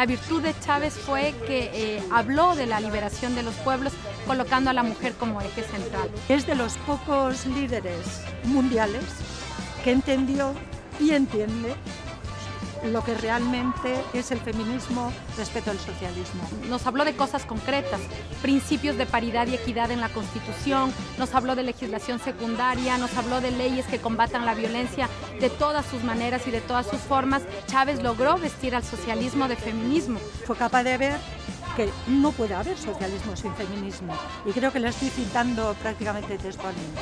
La virtud de Chávez fue que eh, habló de la liberación de los pueblos colocando a la mujer como eje central. Es de los pocos líderes mundiales que entendió y entiende lo que realmente es el feminismo respecto al socialismo. Nos habló de cosas concretas, principios de paridad y equidad en la Constitución, nos habló de legislación secundaria, nos habló de leyes que combatan la violencia de todas sus maneras y de todas sus formas. Chávez logró vestir al socialismo de feminismo. Fue capaz de ver que no puede haber socialismo sin feminismo y creo que lo estoy citando prácticamente textualmente.